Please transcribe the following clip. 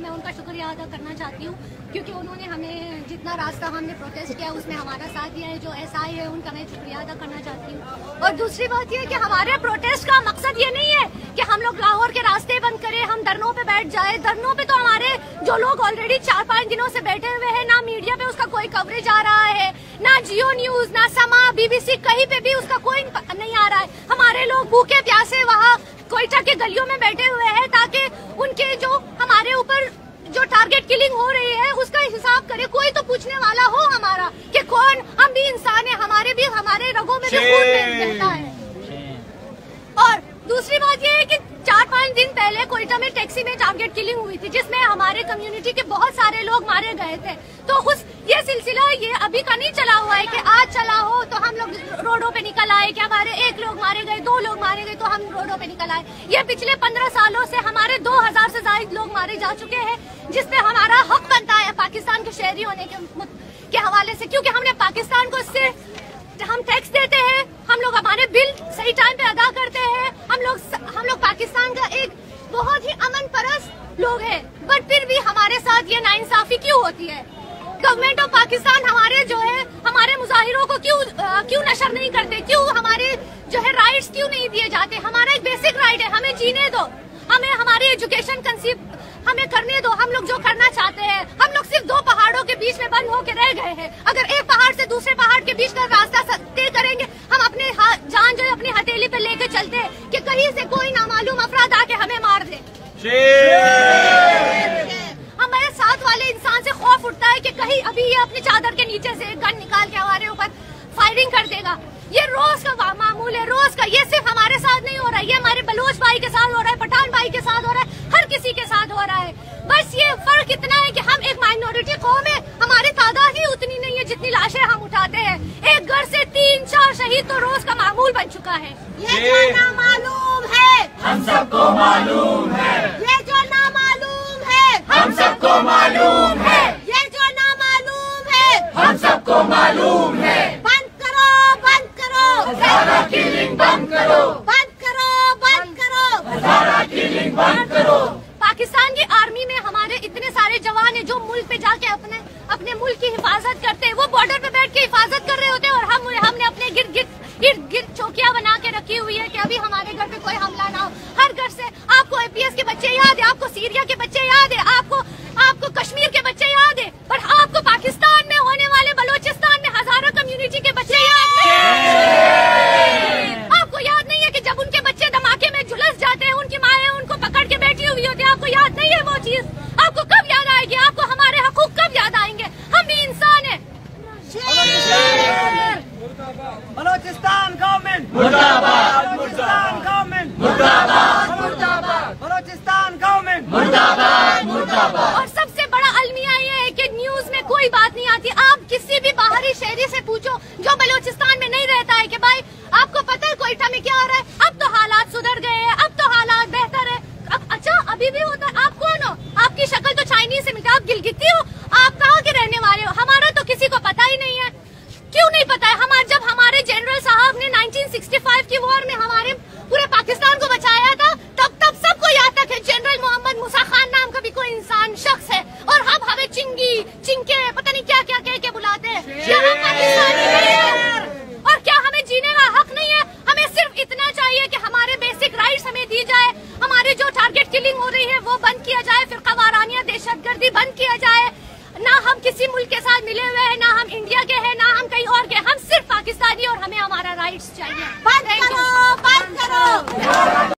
मैं उनका शुक्रिया अदा करना चाहती हूँ, क्योंकि उन्होंने हमें जितना रास्ता हमने प्रोटेस्ट किया, उसमें हमारा साथ दिया है। जो एस आई है, उनका मैं शुक्रिया अदा करना चाहती हूँ। और दूसरी बात यह कि हमारे प्रोटेस्ट का मकसद ये नहीं है कि हम लोग लाहौर के रास्ते बंद करें, हम धरनों पे बैठ जाए। धरनों पे तो हमारे जो लोग ऑलरेडी चार पाँच दिनों से बैठे हुए हैं, ना मीडिया पे उसका कोई कवरेज आ रहा है, ना जियो न्यूज़ ना समा बीबीसी कहीं पे भी उसका कोई नहीं आ रहा है। हमारे लोग भूखे प्यासे वहाँ कोयटा के गलियों में बैठे हुए हैं। टारगेट किलिंग हो रही है उसका हिसाब करे कोई तो पूछने वाला हो हमारा कि कौन हम भी इंसान है हमारे भी हमारे रगों में भी खून बहता है। और दूसरी बात ये है कि चार पाँच दिन पहले कोयटा में टैक्सी में टारगेट किलिंग हुई थी जिसमें हमारे कम्युनिटी के बहुत सारे लोग मारे गए थे। तो उस ये सिलसिला ये अभी का नहीं चला हुआ है कि आज चला हो तो हम लोग रोडों पे निकल आए कि हमारे एक लोग मारे गए दो लोग मारे गए तो हम रोडों पे निकल आए ये पिछले पंद्रह सालों से हमारे दो हज़ार से ज़्यादा लोग मारे जा चुके हैं जिसपे हमारा हक बनता है पाकिस्तान के शहरी होने के, के हवाले से क्योंकि हमने पाकिस्तान को सिर्फ़ हम टैक्स देते हैं हम लोग हमारे बिल सही टाइम पे अदा करते हैं हम लोग हम लोग पाकिस्तान का एक बहुत ही अमन परस्त लोग हैं बट फिर भी हमारे साथ ये नाइंसाफी क्यों होती है? गवर्नमेंट ऑफ़ पाकिस्तान हमारे जो है हमारे मुजाहिरों को क्यों क्यों नशर नहीं करते? क्यों हमारे जो है राइट्स क्यों नहीं दिए जाते? हमारा एक बेसिक राइट है, हमें जीने दो। हमें हमारी एजुकेशन कंसीव हमें करने दो। हम लोग जो करना चाहते हैं, हम लोग सिर्फ़ दो पहाड़ों के बीच में बंद होकर रह गए हैं। अगर एक पहाड़ से दूसरे पहाड़ के बीच का रास्ता तय करेंगे, हम अपने जान जो है अपनी हथेली पे लेके चलते हैं कि कहीं से कोई नामालूम अफराद आके हमें मार दे। हमारे साथ वाले इंसान से खौफ उठता है कि कहीं अभी ये अपनी चादर के नीचे से गन निकाल के हमारे ऊपर फायरिंग कर देगा। ये रोज का मामूल है। रोज का ये सिर्फ़ हमारे साथ नहीं हो रहा है ये हमारे बलोच भाई के साथ हो रहा है पठान भाई के साथ हो रहा है हर किसी के साथ हो रहा है। बस ये फ़र्क इतना है कि हम एक माइनॉरिटी कौम है हमारी तादाद ही उतनी नहीं है जितनी लाशें हम उठाते हैं। एक घर से तीन चार शहीद तो रोज का मामूल बन चुका है। ये मालूम है। हम सबको मालूम है ये जो ना मालूम है हम सबको मालूम है ये जो ना मालूम है हम सबको मालूम है बंद करो बंद करो हजारा किलिंग बंद करो बंद करो बंद करो हजारा किलिंग बंद करो पाकिस्तान की आर्मी में हमारे सारे जवान है जो मुल्क पे जाके अपने अपने मुल्क की हिफाजत करते हैं। वो बॉर्डर पे बैठ के हिफाजत कर रहे होते हैं और हम हमने अपने गिर गिर इर्द गिर्द चौकियाँ बना के रखी हुई है कि अभी हमारे घर पे कोई हमला ना हो हर घर से आपको एपीएस के बच्चे याद है आपको सीरिया के बच्चे याद है आपको आपको कश्मीर के बच्चे याद है पर आपको पाकिस्तान में होने वाले बलोचिस्तान में हज़ारों कम्युनिटी के बच्चे याद नहीं आपको याद नहीं है कि जब उनके बच्चे धमाके में झुलस जाते हैं उनकी माए उनको पकड़ के बैठी हुई होती है आपको याद नहीं है वो चीज़ आपको कब याद आएगी आपको हमारे हकूक कब याद आएँगे हम भी इंसान है बलोचिस्तान गवर्नमेंट मुर्दाबाद बलोचिस्तान गवर्नमेंट मुर्दाबाद मुर्दाबाद बलोचिस्तान गवर्नमेंट मुर्दाबाद मुर्दाबाद और सबसे बड़ा अलमिया ये है कि न्यूज़ में कोई बात नहीं आती आप किसी भी बाहरी शहरी से पूछो जो बलोचिस्तान में नहीं रहता है कि भाई आपको पता है कोयटा में क्या हो रहा है अब तो हालात सुधर गए हैं अब तो हालात बेहतर है अब अच्छा अभी भी होता है आप कौन हो आपकी शक्ल तो चाइनीज़ से मिलता आप गिलगिती हो आप कहाँ के रहने वाले हो हमारा तो किसी को पता ही नहीं है क्यों नहीं पता है हमारे जब हमारे जनरल साहब ने 1965 की वॉर में हमारे पूरे पाकिस्तान को बचाया था तब तब सबको याद था कि जनरल मोहम्मद मूसा खान नाम का भी कोई इंसान शख्स है और हम हमें चिंगी चिंके पता नहीं क्या क्या कह के बुलाते हैं क्या हम पाकिस्तानी नहीं हैं? और क्या हमें जीने का हक नहीं है हमें सिर्फ़ इतना चाहिए कि हमारे बेसिक राइट्स हमें दी जाए हमारे जो टारगेट किलिंग हो रही है, वो बंद किया जाए, फिर कवारानिया दहशतगर्दी बंद किया जाए, ना हम किसी मुल्क के साथ मिले हुए